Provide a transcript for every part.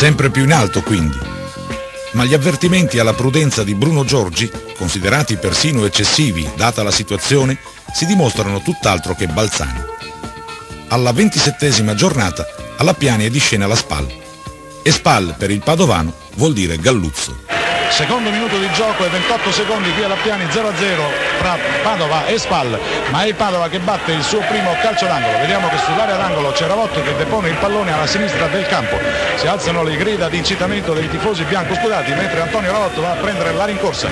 Sempre più in alto quindi. Ma gli avvertimenti alla prudenza di Bruno Giorgi, considerati persino eccessivi data la situazione, si dimostrano tutt'altro che balzani. Alla ventisettesima giornata alla Piani è di scena la SPAL. E SPAL per il Padovano vuol dire Galluzzo. Secondo minuto di gioco e 28 secondi qui alla Piani 0-0 fra Padova e Spal, ma è il Padova che batte il suo primo calcio d'angolo. Vediamo che sull'area d'angolo c'è Ravotto che depone il pallone alla sinistra del campo. Si alzano le grida di incitamento dei tifosi bianco-scudati mentre Antonio Ravotto va a prendere la rincorsa.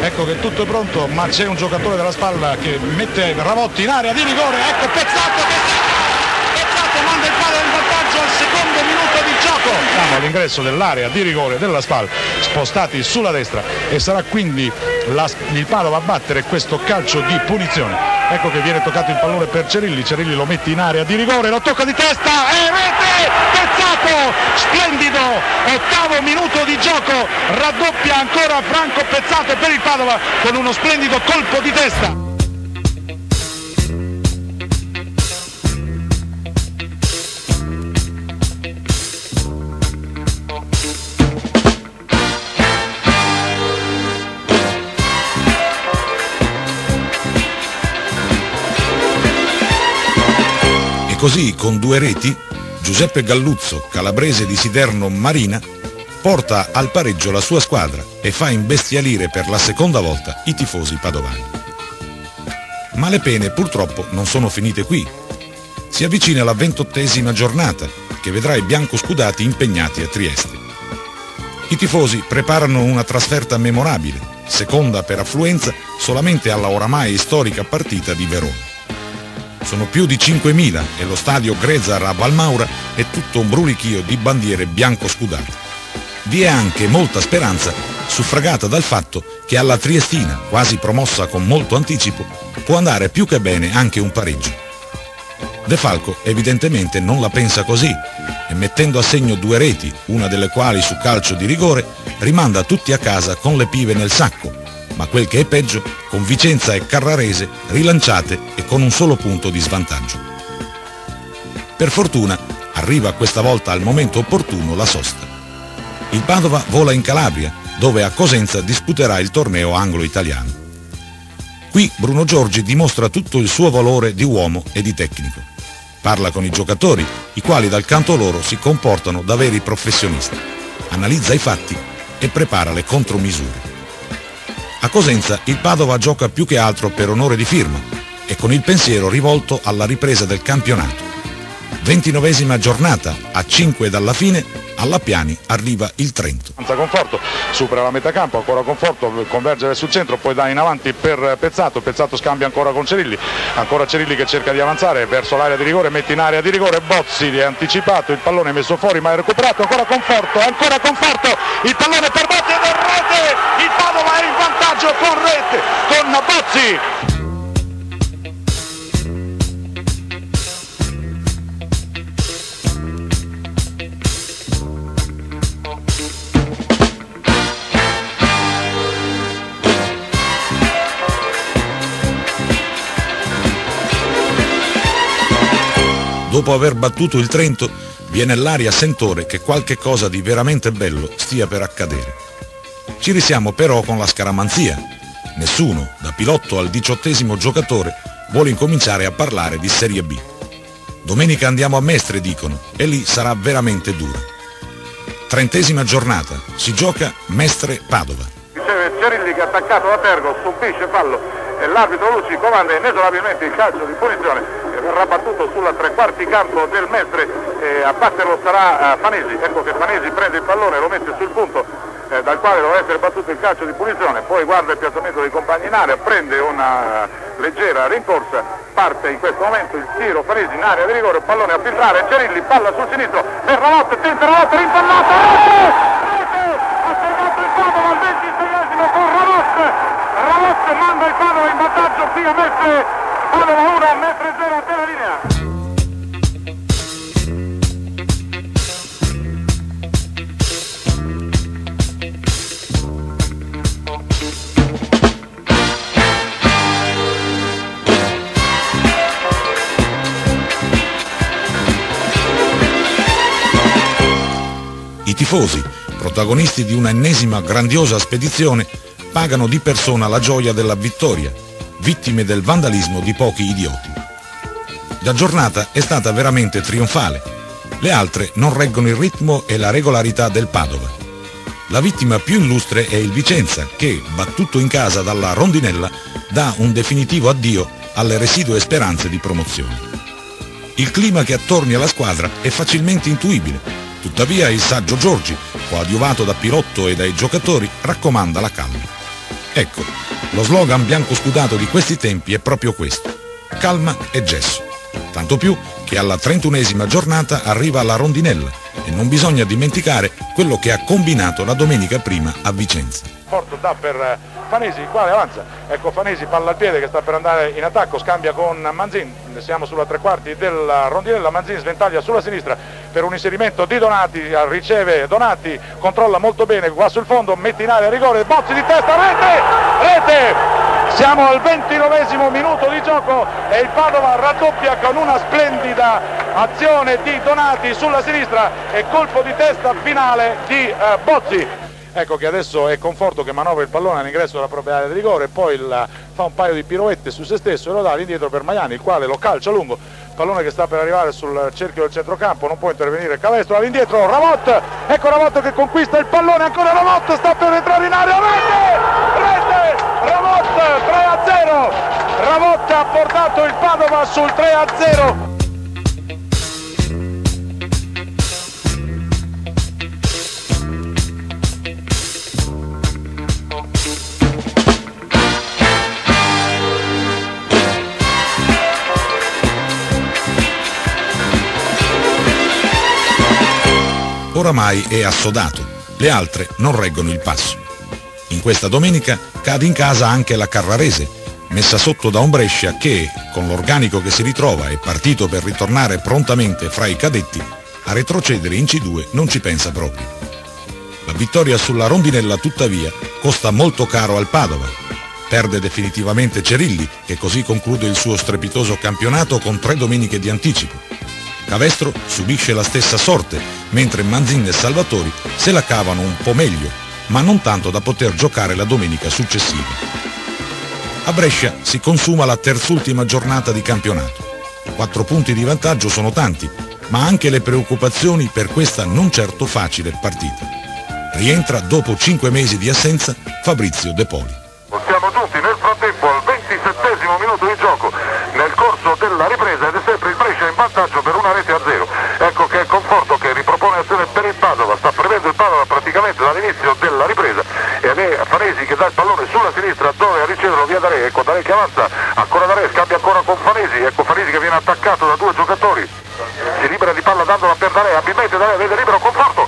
Ecco che tutto è pronto, ma c'è un giocatore della spalla che mette Ravotti in area di rigore. Ecco Pezzato che il palo in vantaggio al secondo minuto di gioco. Siamo all'ingresso dell'area di rigore della SPAL, spostati sulla destra e sarà quindi la, il palo a battere questo calcio di punizione. Ecco che viene toccato il pallone per Cerilli, Cerilli lo mette in area di rigore, lo tocca di testa e rete! Pezzato! Splendido! Ottavo minuto di gioco, raddoppia ancora Franco Pezzato per il Padova con uno splendido colpo di testa. Così, con due reti, Giuseppe Galluzzo, calabrese di Siderno Marina, porta al pareggio la sua squadra e fa imbestialire per la seconda volta i tifosi padovani. Ma le pene purtroppo non sono finite qui. Si avvicina la ventottesima giornata che vedrà i biancoscudati impegnati a Trieste. I tifosi preparano una trasferta memorabile, seconda per affluenza solamente alla oramai storica partita di Verona. Sono più di 5.000 e lo stadio Grezar a Valmaura è tutto un brulichio di bandiere bianco-scudate. Vi è anche molta speranza suffragata dal fatto che alla Triestina, quasi promossa con molto anticipo, può andare più che bene anche un pareggio. De Falco evidentemente non la pensa così e mettendo a segno due reti, una delle quali su calcio di rigore, rimanda tutti a casa con le pive nel sacco ma quel che è peggio, con Vicenza e Carrarese rilanciate e con un solo punto di svantaggio. Per fortuna arriva questa volta al momento opportuno la sosta. Il Padova vola in Calabria, dove a Cosenza disputerà il torneo anglo-italiano. Qui Bruno Giorgi dimostra tutto il suo valore di uomo e di tecnico. Parla con i giocatori, i quali dal canto loro si comportano da veri professionisti. Analizza i fatti e prepara le contromisure. A Cosenza il Padova gioca più che altro per onore di firma e con il pensiero rivolto alla ripresa del campionato. 29esima giornata, a 5 dalla fine, alla Piani arriva il Trento. Conforto, supera la metà campo, ancora Conforto, converge verso il centro, poi dà in avanti per Pezzato, Pezzato scambia ancora con Cerilli, ancora Cerilli che cerca di avanzare verso l'area di rigore, mette in area di rigore, Bozzi è anticipato, il pallone è messo fuori ma è recuperato, ancora Conforto, ancora Conforto, il pallone per Bozzi ed è rete, il Padova è in vantaggio con rete, con Bozzi. Dopo aver battuto il Trento, viene l'aria sentore che qualche cosa di veramente bello stia per accadere. Ci risiamo però con la scaramanzia. Nessuno, da pilotto al diciottesimo giocatore, vuole incominciare a parlare di Serie B. Domenica andiamo a Mestre, dicono, e lì sarà veramente dura. Trentesima giornata, si gioca Mestre-Padova. Riceve Cerilli che attaccato da Tergo, subisce fallo l'arbitro Luci comanda inesorabilmente il calcio di punizione verrà battuto sulla tre quarti campo del Mestre e a batterlo sarà eh, Fanesi. Ecco che Fanesi prende il pallone lo mette sul punto eh, dal quale dovrà essere battuto il calcio di punizione poi guarda il piazzamento dei compagni in area prende una leggera rincorsa parte in questo momento il tiro Fanesi in area di rigore pallone a filtrare Cerilli palla sul sinistro per Ravotte tenta Ravotte rimpallata rete protagonisti di un'ennesima grandiosa spedizione, pagano di persona la gioia della vittoria, vittime del vandalismo di pochi idioti. La giornata è stata veramente trionfale. Le altre non reggono il ritmo e la regolarità del Padova. La vittima più illustre è il Vicenza che, battuto in casa dalla rondinella, dà un definitivo addio alle residue speranze di promozione. Il clima che attorni alla squadra è facilmente intuibile, tuttavia il saggio Giorgi, coadiuvato da Pirotto e dai giocatori, raccomanda la calma. Ecco, lo slogan bianco scudato di questi tempi è proprio questo, calma e gesso. Tanto più che alla 31esima giornata arriva la rondinella e non bisogna dimenticare quello che ha combinato la domenica prima a Vicenza. Porto dà per eh, Fanesi, il quale avanza. Ecco Fanesi palla al piede che sta per andare in attacco, scambia con Manzin, siamo sulla tre quarti della rondinella, Manzin sventaglia sulla sinistra per un inserimento di Donati, riceve Donati, controlla molto bene, qua sul fondo, mette in aria rigore, Bozzi di testa, rete, rete! Siamo al 29 minuto di gioco e il Padova raddoppia con una splendida azione di Donati sulla sinistra e colpo di testa finale di eh, Bozzi ecco che adesso è Conforto che manovra il pallone all'ingresso della propria area di rigore poi il, fa un paio di pirouette su se stesso e lo dà all'indietro per Maiani il quale lo calcia lungo pallone che sta per arrivare sul cerchio del centrocampo non può intervenire Calestro all'indietro Ravot ecco Ravot che conquista il pallone ancora Ravot sta per entrare in area rete rete Ravot 3 a 0 Ravot ha portato il Padova sul 3 a 0 oramai è assodato, le altre non reggono il passo. In questa domenica cade in casa anche la Carrarese, messa sotto da un Brescia che, con l'organico che si ritrova e partito per ritornare prontamente fra i cadetti, a retrocedere in C2 non ci pensa proprio. La vittoria sulla rondinella tuttavia costa molto caro al Padova. Perde definitivamente Cerilli, che così conclude il suo strepitoso campionato con tre domeniche di anticipo. Cavestro subisce la stessa sorte, mentre Manzin e Salvatori se la cavano un po' meglio, ma non tanto da poter giocare la domenica successiva. A Brescia si consuma la terzultima giornata di campionato. Quattro punti di vantaggio sono tanti, ma anche le preoccupazioni per questa non certo facile partita. Rientra dopo cinque mesi di assenza Fabrizio De Poli. Siamo tutti nel frattempo al 27 minuto di gioco nel corso della ripresa ed è sempre il Brescia in vantaggio per una rete a zero. Ecco che è Conforto che ripropone azione per il Padova, sta prevendo il Padova praticamente dall'inizio della ripresa ed è Fanesi che dà il pallone sulla sinistra dove a riceverlo via Dare, ecco Dare che avanza, ancora Dare, scambia ancora con Fanesi, ecco Fanesi che viene attaccato da due giocatori, si libera di palla dandola per Dare, abilmente Dare vede libero Conforto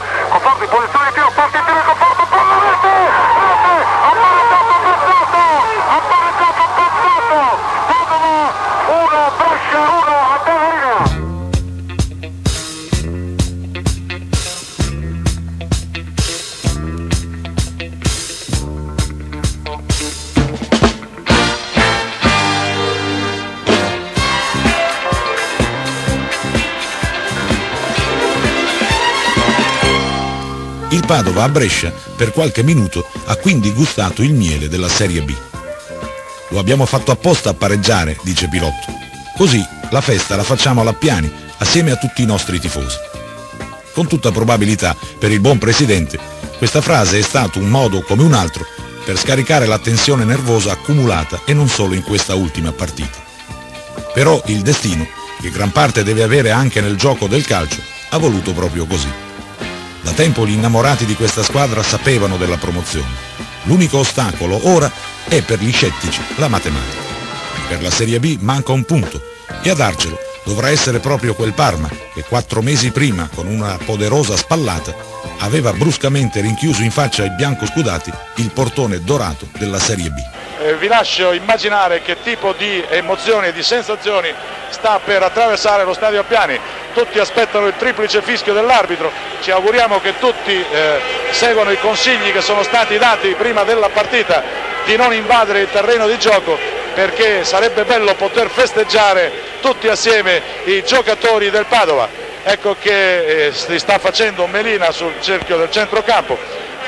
Padova a Brescia per qualche minuto ha quindi gustato il miele della Serie B. Lo abbiamo fatto apposta a pareggiare, dice Pilotto. Così la festa la facciamo alla Piani, assieme a tutti i nostri tifosi. Con tutta probabilità, per il buon presidente, questa frase è stato un modo come un altro per scaricare la tensione nervosa accumulata e non solo in questa ultima partita. Però il destino, che gran parte deve avere anche nel gioco del calcio, ha voluto proprio così. Da tempo gli innamorati di questa squadra sapevano della promozione. L'unico ostacolo ora è per gli scettici la matematica. Per la Serie B manca un punto e a darcelo dovrà essere proprio quel Parma che quattro mesi prima, con una poderosa spallata, aveva bruscamente rinchiuso in faccia ai biancoscudati il portone dorato della Serie B. Eh, vi lascio immaginare che tipo di emozioni e di sensazioni sta per attraversare lo stadio Piani. Tutti aspettano il triplice fischio dell'arbitro, ci auguriamo che tutti eh, seguano i consigli che sono stati dati prima della partita di non invadere il terreno di gioco perché sarebbe bello poter festeggiare tutti assieme i giocatori del Padova. ecco che eh, si sta facendo Melina sul cerchio del centrocampo.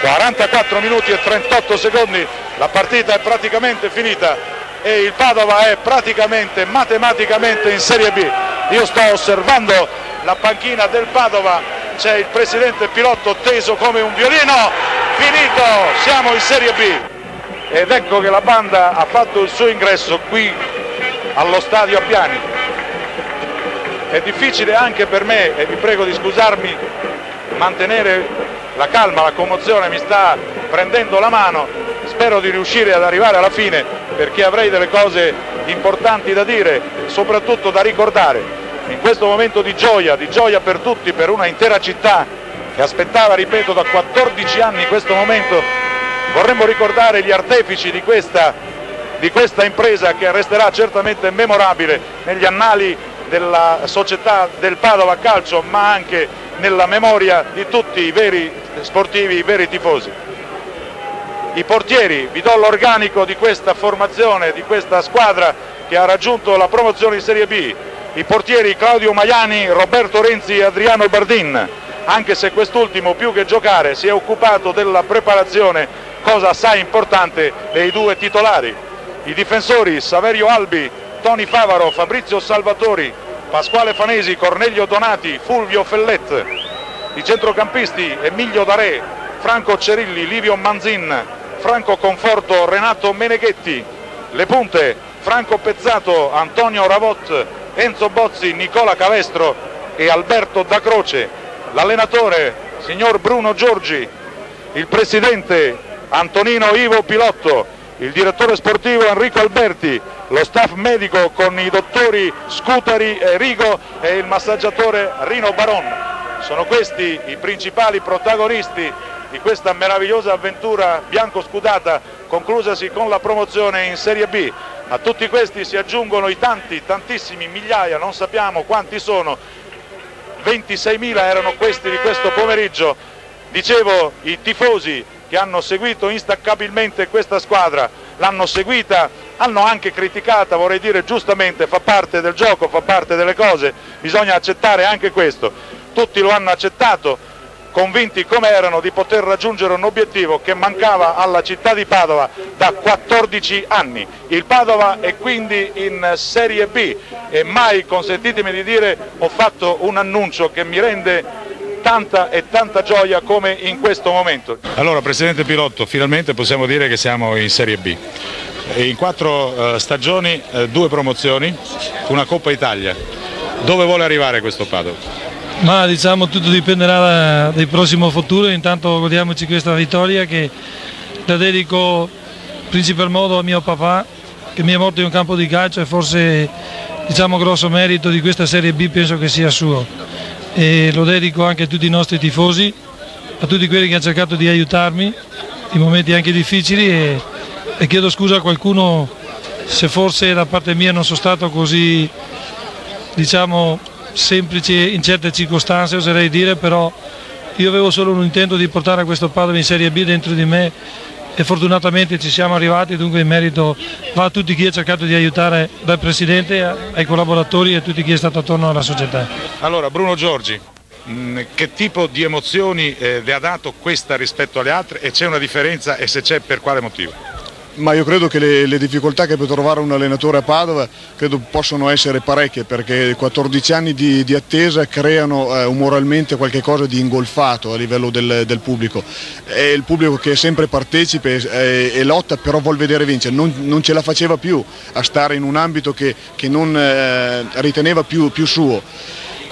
44 minuti e 38 secondi. La partita è praticamente finita e il Padova è praticamente matematicamente in Serie B io sto osservando la panchina del Padova c'è il presidente Pilotto teso come un violino. Finito siamo in Serie B. Ed ecco che la banda ha fatto il suo ingresso qui allo stadio a Piani è difficile anche per me e vi prego di scusarmi mantenere la calma, la commozione mi sta prendendo la mano. Spero di riuscire ad arrivare alla fine perché avrei delle cose importanti da dire soprattutto da ricordare in questo momento di gioia, di gioia per tutti, per una intera città che aspettava, ripeto, da 14 anni questo momento vorremmo ricordare gli artefici di questa, di questa impresa che resterà certamente memorabile negli annali della società del Padova Calcio ma anche nella memoria di tutti i veri sportivi, i veri tifosi. I portieri, vi do l'organico di questa formazione, di questa squadra che ha raggiunto la promozione in Serie B. I portieri Claudio Maiani, Roberto Renzi e Adriano Bardin, anche se quest'ultimo più che giocare si è occupato della preparazione, cosa assai importante, dei due titolari. I difensori Saverio Albi, Toni Favaro, Fabrizio Salvatori, Pasquale Fanesi, Cornelio Donati, Fulvio Fellet. I centrocampisti Emilio Darè, Franco Cerilli, Livio Manzin, Franco Conforto, Renato Meneghetti. Le punte Franco Pezzato, Antonio Ravot, Enzo Bozzi, Nicola Cavestro e Alberto Da Croce. L'allenatore signor Bruno Giorgi, il presidente Antonino Ivo Pilotto, il direttore sportivo Enrico Alberti, lo staff medico con i dottori Scutari e Rigo e il massaggiatore Rino Baron. Sono questi i principali protagonisti di questa meravigliosa avventura bianco-scudata conclusasi con la promozione in Serie B. A tutti questi si aggiungono i tanti, tantissimi migliaia, non sappiamo quanti sono, 26.000 erano questi di questo pomeriggio, dicevo i tifosi che hanno seguito instaccabilmente questa squadra, l'hanno seguita, hanno anche criticata, vorrei dire giustamente, fa parte del gioco, fa parte delle cose, bisogna accettare anche questo. Tutti lo hanno accettato, convinti come erano di poter raggiungere un obiettivo che mancava alla città di Padova da 14 anni. Il Padova è quindi in Serie B e mai, consentitemi di dire, ho fatto un annuncio che mi rende tanta e tanta gioia come in questo momento. Allora Presidente Pilotto, finalmente possiamo dire che siamo in Serie B. In quattro eh, stagioni, eh, due promozioni, una Coppa Italia. Dove vuole arrivare questo Padova? Ma diciamo tutto dipenderà da, dal prossimo futuro, intanto godiamoci questa vittoria che la dedico principal modo a mio papà che mi è morto in un campo di calcio e forse diciamo grosso merito di questa Serie B penso che sia suo. E lo dedico anche a tutti i nostri tifosi, a tutti quelli che hanno cercato di aiutarmi in momenti anche difficili e, e chiedo scusa a qualcuno se forse da parte mia non sono stato così diciamo semplice in certe circostanze oserei dire però io avevo solo un intento di portare questo Padova in Serie B dentro di me e fortunatamente ci siamo arrivati, dunque il merito va a tutti chi ha cercato di aiutare, dal Presidente ai collaboratori e a tutti chi è stato attorno alla società. Allora Bruno Giorgi, mm, che tipo di emozioni eh, le ha dato questa rispetto alle altre e c'è una differenza e se c'è per quale motivo? Ma io credo che le, le, difficoltà che può trovare un allenatore a Padova credo possono essere parecchie perché 14 anni di, di attesa creano eh, umoralmente qualcosa di ingolfato a livello del, del, pubblico. È il pubblico che sempre partecipe e, e lotta però vuol vedere vincere, non, non, ce la faceva più a stare in un ambito che, che non eh, riteneva più, più suo.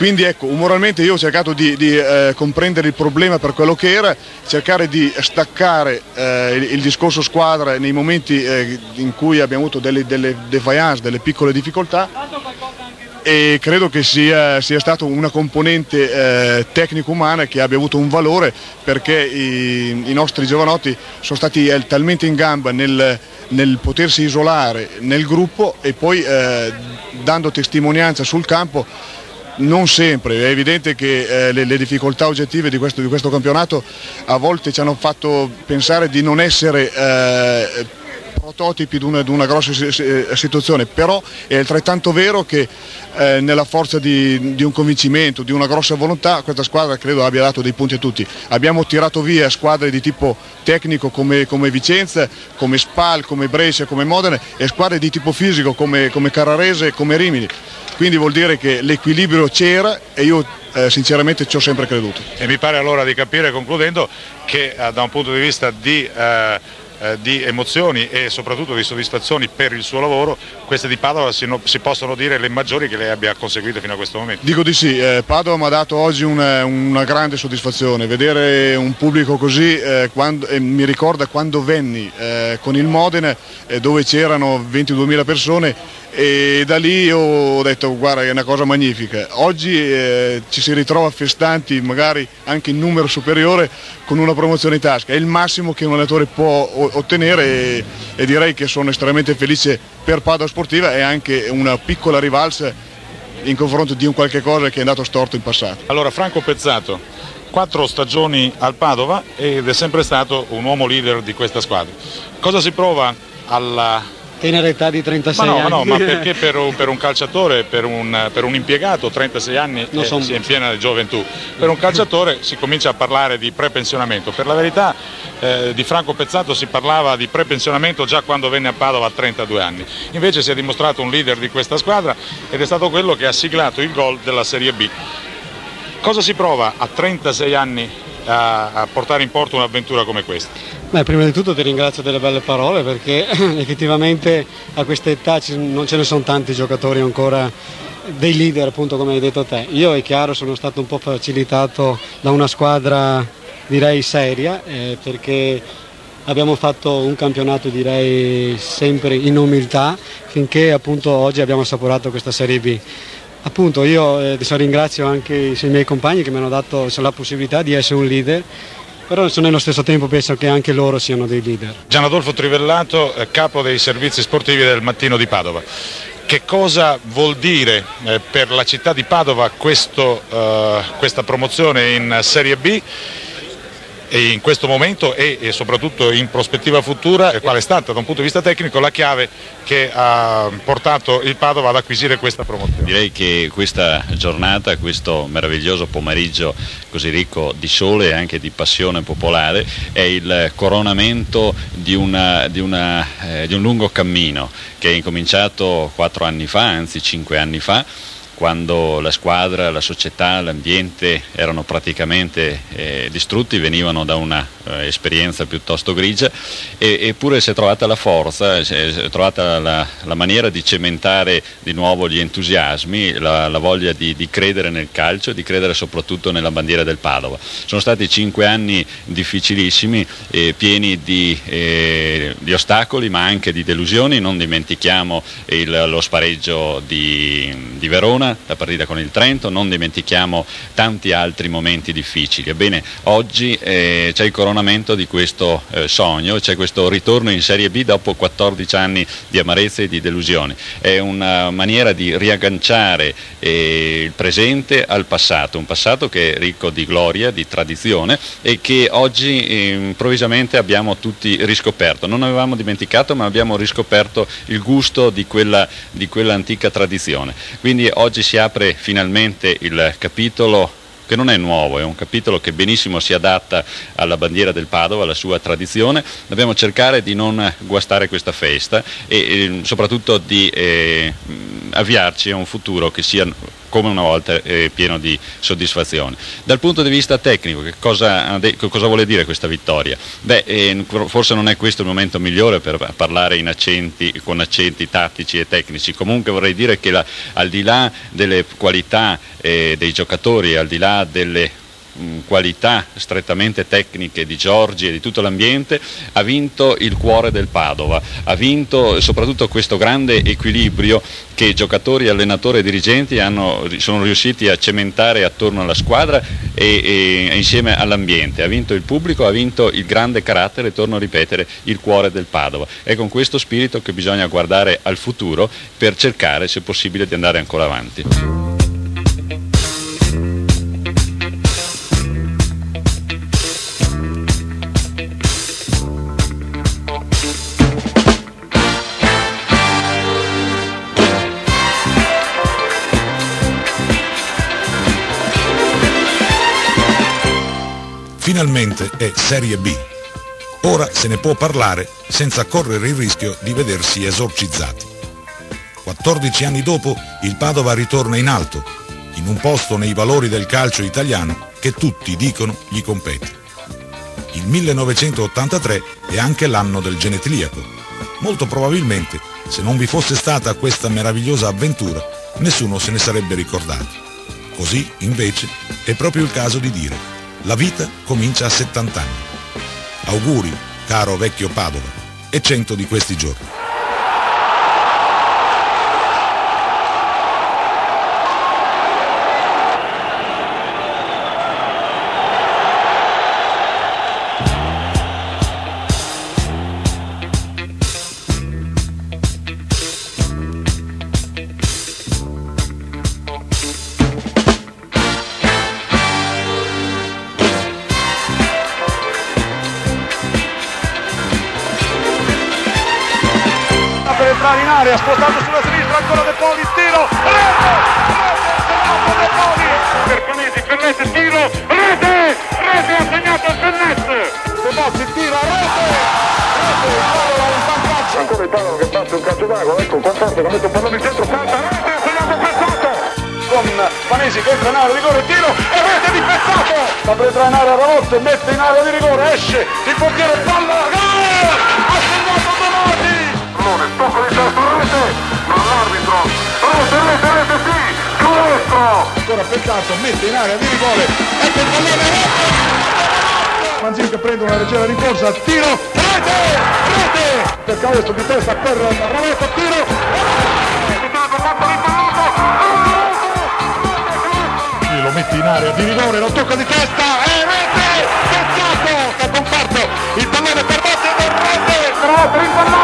Quindi ecco, umoralmente io ho cercato di, di eh, comprendere il problema per quello che era, cercare di staccare eh, il, il, discorso squadra nei momenti eh, in cui abbiamo avuto delle, delle defiance, delle piccole difficoltà. E credo che sia, sia stata una componente eh, tecnico-umana che abbia avuto un valore perché i, i nostri giovanotti sono stati eh, talmente in gamba nel, nel, potersi isolare nel gruppo e poi eh, dando testimonianza sul campo non sempre, è evidente che eh, le, le, difficoltà oggettive di questo, di questo, campionato a volte ci hanno fatto pensare di non essere eh, prototipi di una, di una grossa situazione, però è altrettanto vero che eh, nella forza di, di, un convincimento, di una grossa volontà, questa squadra credo abbia dato dei punti a tutti. Abbiamo tirato via squadre di tipo tecnico come, come Vicenza, come Spal, come Brescia, come Modena e squadre di tipo fisico come, come Carrarese e come Rimini. Quindi vuol dire che l'equilibrio c'era e io eh, sinceramente ci ho sempre creduto. E mi pare allora di capire, concludendo, che eh, da un punto di vista di eh, eh, di emozioni e soprattutto di soddisfazioni per il suo lavoro, queste di Padova si, no, si, possono dire le maggiori che lei abbia conseguito fino a questo momento? Dico di sì, eh, Padova mi ha dato oggi una, una, grande soddisfazione, vedere un pubblico così eh, quando, eh, mi ricorda quando venni eh, con il Modena eh, dove c'erano 22.000 persone e da lì ho detto guarda è una cosa magnifica. Oggi eh, ci si ritrova festanti magari anche in numero superiore con una promozione in tasca, è il massimo che un allenatore può ottenere e, e direi che sono estremamente felice per Padova Sportiva e anche una piccola rivalsa in confronto di un qualche cosa che è andato storto in passato. Allora Franco Pezzato, quattro stagioni al Padova ed è sempre stato un uomo leader di questa squadra. Cosa si prova alla tenera età di 36 ma no, anni. Ma no, ma perché per un, per un calciatore, per un, per un, impiegato 36 anni eh, son... si è in piena gioventù, per un calciatore si comincia a parlare di prepensionamento. Per la verità eh, di Franco Pezzato si parlava di prepensionamento già quando venne a Padova a 32 anni. Invece si è dimostrato un leader di questa squadra ed è stato quello che ha siglato il gol della Serie B. Cosa si prova a 36 anni a, a portare in porto un'avventura come questa? Beh, prima di tutto ti ringrazio delle belle parole perché effettivamente a questa età non ce ne sono tanti giocatori ancora dei leader appunto come hai detto te. Io è chiaro sono stato un po' facilitato da una squadra direi seria eh, perché abbiamo fatto un campionato direi sempre in umiltà finché appunto oggi abbiamo assaporato questa Serie B. Appunto io eh, ringrazio anche i miei compagni che mi hanno dato la possibilità di essere un leader però nello stesso tempo penso che anche loro siano dei leader. Gian Adolfo Trivellato, eh, capo dei servizi sportivi del Mattino di Padova. Che cosa vuol dire eh, per la città di Padova questo, eh, questa promozione in Serie B? In questo momento e, soprattutto in prospettiva futura e qual è stata da un punto di vista tecnico la chiave che ha portato il Padova ad acquisire questa promozione. Direi che questa giornata, questo meraviglioso pomeriggio così ricco di sole e anche di passione popolare è il coronamento di, una, di, una, eh, di un lungo cammino che è incominciato quattro anni fa, anzi cinque anni fa quando la squadra, la società, l'ambiente erano praticamente eh, distrutti, venivano da un'esperienza eh, piuttosto grigia, e, eppure si è trovata la forza, si è trovata la, la, maniera di cementare di nuovo gli entusiasmi, la, la voglia di, di, credere nel calcio di credere soprattutto nella bandiera del Padova. Sono stati cinque anni difficilissimi, eh, pieni di, eh, di, ostacoli ma anche di delusioni, non dimentichiamo il, lo spareggio di, di Verona, Verona, la partita con il Trento, non dimentichiamo tanti altri momenti difficili. Ebbene, oggi eh, c'è il coronamento di questo eh, sogno, c'è questo ritorno in Serie B dopo 14 anni di amarezze e di delusioni. È una maniera di riagganciare eh, il presente al passato, un passato che è ricco di gloria, di tradizione e che oggi eh, improvvisamente abbiamo tutti riscoperto. Non avevamo dimenticato ma abbiamo riscoperto il gusto di quella, di quella antica tradizione. Quindi oggi oggi si apre finalmente il capitolo che non è nuovo, è un capitolo che benissimo si adatta alla bandiera del Padova, alla sua tradizione, dobbiamo cercare di non guastare questa festa e, e soprattutto di eh, avviarci a un futuro che sia come una volta eh, pieno di soddisfazione. Dal punto di vista tecnico, che cosa, cosa vuole dire questa vittoria? Beh, eh, forse non è questo il momento migliore per parlare accenti, con accenti tattici e tecnici, comunque vorrei dire che la, al di là delle qualità eh, dei giocatori, al di là delle qualità strettamente tecniche di Giorgi e di tutto l'ambiente, ha vinto il cuore del Padova, ha vinto soprattutto questo grande equilibrio che giocatori, allenatori e dirigenti hanno, sono riusciti a cementare attorno alla squadra e, e insieme all'ambiente. Ha vinto il pubblico, ha vinto il grande carattere, torno a ripetere, il cuore del Padova. È con questo spirito che bisogna guardare al futuro per cercare, se possibile, di andare ancora avanti. Finalmente è Serie B. Ora se ne può parlare senza correre il rischio di vedersi esorcizzati. 14 anni dopo il Padova ritorna in alto, in un posto nei valori del calcio italiano che tutti dicono gli compete. Il 1983 è anche l'anno del genetiliaco. Molto probabilmente, se non vi fosse stata questa meravigliosa avventura, nessuno se ne sarebbe ricordato. Così, invece, è proprio il caso di dire, la vita comincia a 70 anni. Auguri, caro vecchio Padova, e 100 di questi giorni. Entrare in area, spostato sulla sinistra, ancora De Poli, tiro, rete, rete, De Poli, per Canesi, Pennette, tiro, rete, rete, ha segnato il Pennette, De Bossi, tiro, rete, rete, il Padova un pancaccio, ancora il Padova che batte un calcio d'angolo, ecco, conforto che mette un pallone in centro, salta, rete, ha segnato Pezzato, con Panesi che entra in area rigore, tiro, e rete di Pezzato, per entrare in area Ravozzo, mette in area di rigore, esce, il portiere palla, gol, Gatto con terzo rete, ma l'arbitro, rete, rete, rete, sì, destro! Ancora peccato, mette in area di rigore, e per pallone rete! Eh. Manzini che prende una leggera rincorsa, tiro, rete, rete! Per calcio di testa per Ravetto, tiro, lo mette in area di rigore, lo tocca di testa e rete! Cazzato! Capo un buon il pallone per Botte, rete! Però per il pallone!